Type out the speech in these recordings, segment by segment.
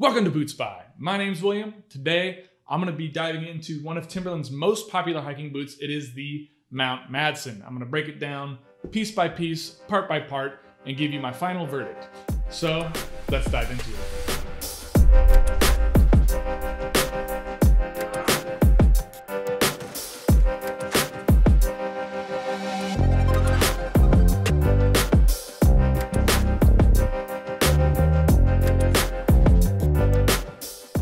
Welcome to Boot Spy. My name's William. Today, I'm going to be diving into one of Timberland's most popular hiking boots. It is the Mount Maddsen. I'm going to break it down piece by piece, part by part, and give you my final verdict. So, let's dive into it.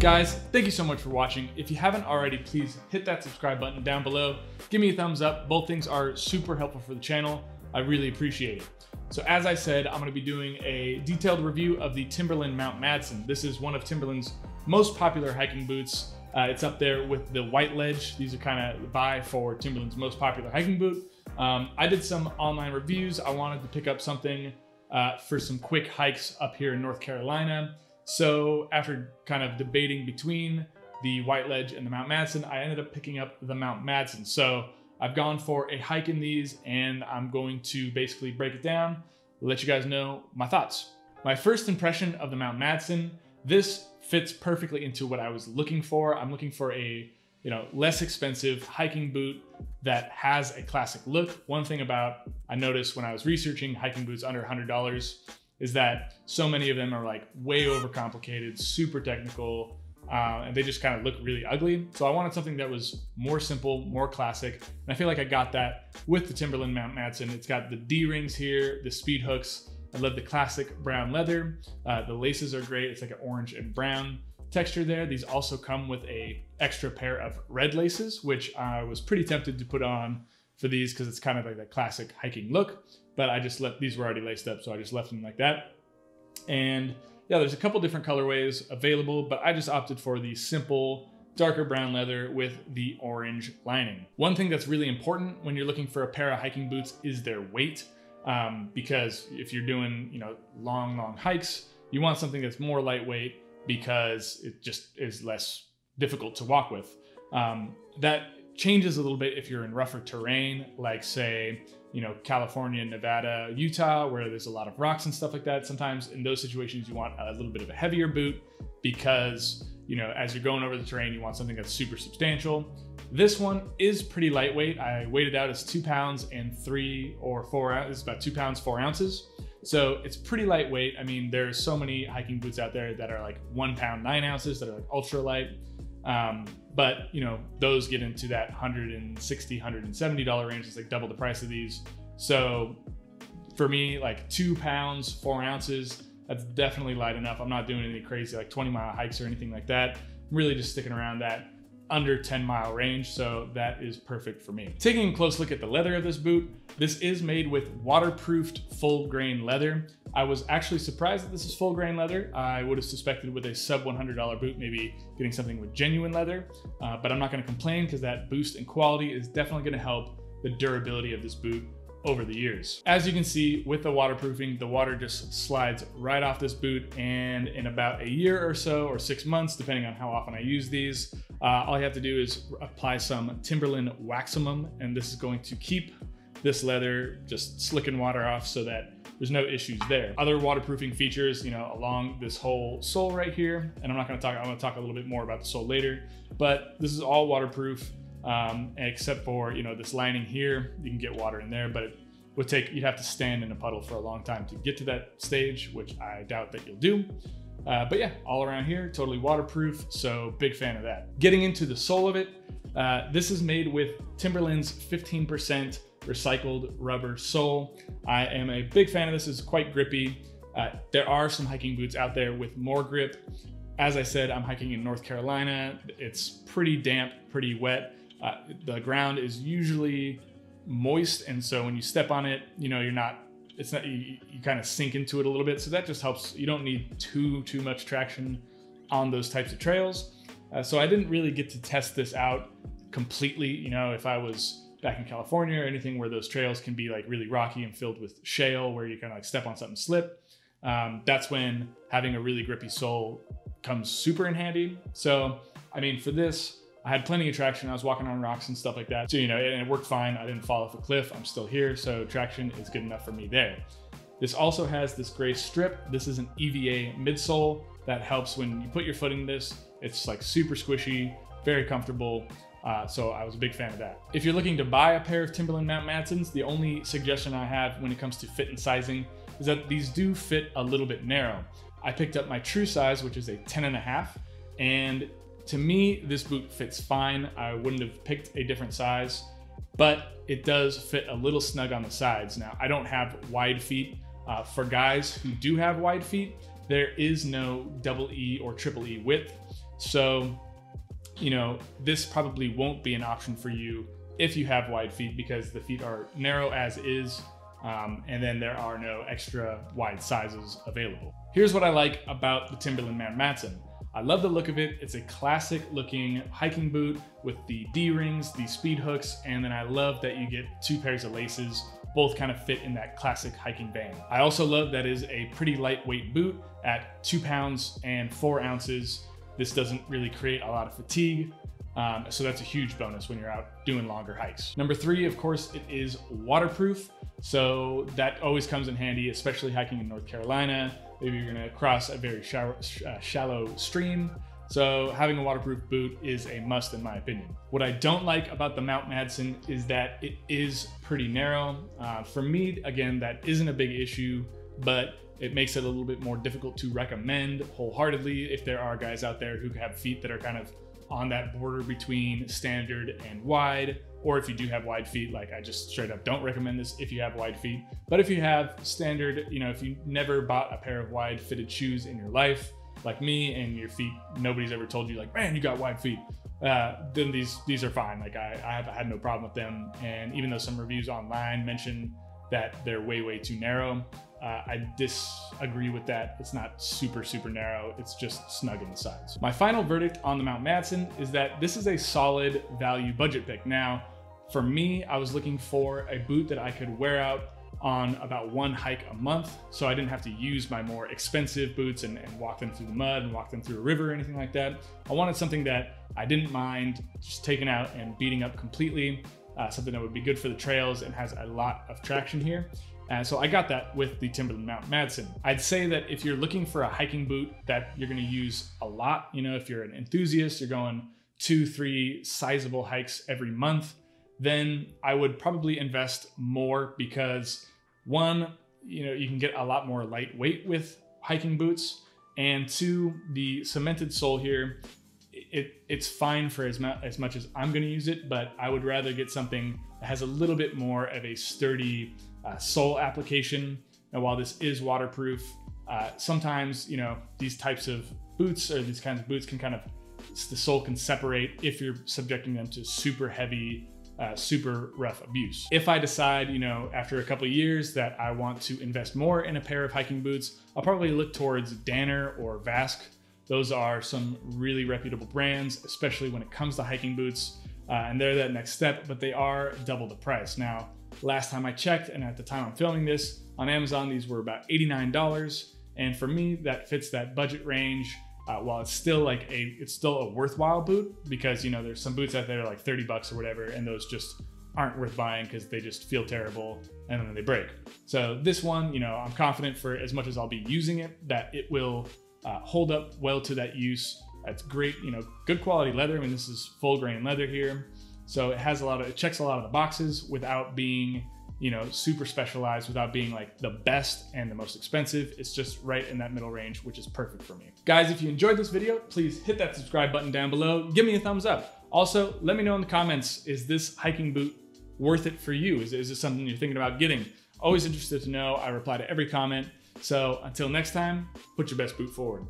Guys, thank you so much for watching. If you haven't already, please hit that subscribe button down below. Give me a thumbs up. Both things are super helpful for the channel. I really appreciate it. So as I said, I'm gonna be doing a detailed review of the Timberland Mount Maddsen. This is one of Timberland's most popular hiking boots. Uh, it's up there with the White Ledge. These are kind of the buy for Timberland's most popular hiking boot. Um, I did some online reviews. I wanted to pick up something uh, for some quick hikes up here in North Carolina. So after kind of debating between the White Ledge and the Mount Maddsen, I ended up picking up the Mount Maddsen. So I've gone for a hike in these and I'm going to basically break it down, let you guys know my thoughts. My first impression of the Mount Maddsen, this fits perfectly into what I was looking for. I'm looking for a you know less expensive hiking boot that has a classic look. One thing about I noticed when I was researching hiking boots under $100 is that so many of them are like way overcomplicated, super technical, uh, and they just kind of look really ugly. So I wanted something that was more simple, more classic, and I feel like I got that with the Timberland Mount Maddsen. It's got the D rings here, the speed hooks. I love the classic brown leather. Uh, the laces are great. It's like an orange and brown texture there. These also come with a extra pair of red laces, which I was pretty tempted to put on for these because it's kind of like that classic hiking look but I just left, these were already laced up, so I just left them like that. And yeah, there's a couple different colorways available, but I just opted for the simple darker brown leather with the orange lining. One thing that's really important when you're looking for a pair of hiking boots is their weight. Um, because if you're doing, you know, long, long hikes, you want something that's more lightweight because it just is less difficult to walk with. Um, that changes a little bit if you're in rougher terrain, like say you know, California, Nevada, Utah, where there's a lot of rocks and stuff like that. Sometimes in those situations, you want a little bit of a heavier boot because, you know, as you're going over the terrain, you want something that's super substantial. This one is pretty lightweight. I weighed it out as two pounds and three or four ounces, about two pounds, four ounces. So it's pretty lightweight. I mean, there's so many hiking boots out there that are like one pound, nine ounces that are like ultra light. Um, but you know, those get into that 160, 170 dollar range. It's like double the price of these. So for me, like two pounds, four ounces, that's definitely light enough. I'm not doing any crazy like 20 mile hikes or anything like that. I'm really just sticking around that under 10 mile range, so that is perfect for me. Taking a close look at the leather of this boot, this is made with waterproofed full grain leather. I was actually surprised that this is full grain leather. I would have suspected with a sub $100 boot, maybe getting something with genuine leather, uh, but I'm not gonna complain because that boost in quality is definitely gonna help the durability of this boot over the years. As you can see with the waterproofing, the water just slides right off this boot and in about a year or so or six months, depending on how often I use these, uh, all you have to do is apply some Timberland Waximum and this is going to keep this leather just slicking water off so that there's no issues there. Other waterproofing features, you know, along this whole sole right here, and I'm not gonna talk, I'm gonna talk a little bit more about the sole later, but this is all waterproof um, except for, you know, this lining here, you can get water in there, but it would take, you'd have to stand in a puddle for a long time to get to that stage, which I doubt that you'll do. Uh, but yeah, all around here, totally waterproof, so big fan of that. Getting into the sole of it, uh, this is made with Timberland's 15% recycled rubber sole. I am a big fan of this, it's quite grippy. Uh, there are some hiking boots out there with more grip. As I said, I'm hiking in North Carolina. It's pretty damp, pretty wet. Uh, the ground is usually moist, and so when you step on it, you know, you're not, it's not, you, you kind of sink into it a little bit. So that just helps. You don't need too, too much traction on those types of trails. Uh, so I didn't really get to test this out completely. You know, if I was back in California or anything where those trails can be like really rocky and filled with shale where you kind of like step on something slip. Um, that's when having a really grippy sole comes super in handy. So, I mean, for this, I had plenty of traction. I was walking on rocks and stuff like that. So, you know, and it worked fine. I didn't fall off a cliff. I'm still here. So traction is good enough for me there. This also has this gray strip. This is an EVA midsole that helps when you put your foot in this. It's like super squishy, very comfortable. Uh, so I was a big fan of that. If you're looking to buy a pair of Timberland Mount Maddsens, the only suggestion I have when it comes to fit and sizing is that these do fit a little bit narrow. I picked up my true size, which is a 10 and a half, and to me, this boot fits fine. I wouldn't have picked a different size, but it does fit a little snug on the sides. Now, I don't have wide feet. Uh, for guys who do have wide feet, there is no double E or triple E width. So, you know, this probably won't be an option for you if you have wide feet because the feet are narrow as is. Um, and then there are no extra wide sizes available. Here's what I like about the Timberland Man Maddsen. I love the look of it. It's a classic looking hiking boot with the D-rings, the speed hooks, and then I love that you get two pairs of laces both kind of fit in that classic hiking band. I also love that is a pretty lightweight boot at two pounds and four ounces. This doesn't really create a lot of fatigue. Um, so that's a huge bonus when you're out doing longer hikes. Number three, of course, it is waterproof. So that always comes in handy, especially hiking in North Carolina. Maybe you're gonna cross a very shallow, uh, shallow stream. So having a waterproof boot is a must in my opinion. What I don't like about the Mount Maddsen is that it is pretty narrow. Uh, for me, again, that isn't a big issue, but it makes it a little bit more difficult to recommend wholeheartedly if there are guys out there who have feet that are kind of on that border between standard and wide, or if you do have wide feet, like I just straight up don't recommend this if you have wide feet. But if you have standard, you know, if you never bought a pair of wide fitted shoes in your life, like me and your feet, nobody's ever told you like, man, you got wide feet. Uh, then these these are fine. Like I, I have had no problem with them. And even though some reviews online mention that they're way way too narrow, uh, I disagree with that. It's not super super narrow. It's just snug in the sides. My final verdict on the Mount Maddsen is that this is a solid value budget pick. Now, for me, I was looking for a boot that I could wear out on about one hike a month. So I didn't have to use my more expensive boots and, and, walk them through the mud and walk them through a river or anything like that. I wanted something that I didn't mind just taking out and beating up completely, uh, something that would be good for the trails and has a lot of traction here. And so I got that with the Timberland Mount Maddsen. I'd say that if you're looking for a hiking boot that you're gonna use a lot, you know, if you're an enthusiast, you're going two, three sizable hikes every month, then I would probably invest more because one, you know, you can get a lot more lightweight with hiking boots, and two, the cemented sole here, it it's fine for as, mu- as much as I'm going to use it, but I would rather get something that has a little bit more of a sturdy uh, sole application. And while this is waterproof, uh, sometimes you know these types of boots or these kinds of boots can kind of the sole can separate if you're subjecting them to super heavy uh, super rough abuse. If I decide, you know, after a couple years that I want to invest more in a pair of hiking boots, I'll probably look towards Danner or Vasque. Those are some really reputable brands, especially when it comes to hiking boots. Uh, and they're that next step, but they are double the price. Now, last time I checked, and at the time I'm filming this, on Amazon, these were about $89. And for me, that fits that budget range uh, while it's still like a it's still a worthwhile boot because you know there's some boots out there like 30 bucks or whatever and those just aren't worth buying because they just feel terrible and then they break so this one you know i'm confident for as much as i'll be using it that it will uh, hold up well to that use it's great you know good quality leather i mean this is full grain leather here so it has a lot of it checks a lot of the boxes without being you know, super specialized without being like the best and the most expensive. It's just right in that middle range, which is perfect for me. Guys, if you enjoyed this video, please hit that subscribe button down below. Give me a thumbs up. Also, let me know in the comments, is this hiking boot worth it for you? Is, is this something you're thinking about getting? Always interested to know. I reply to every comment. So until next time, put your best boot forward.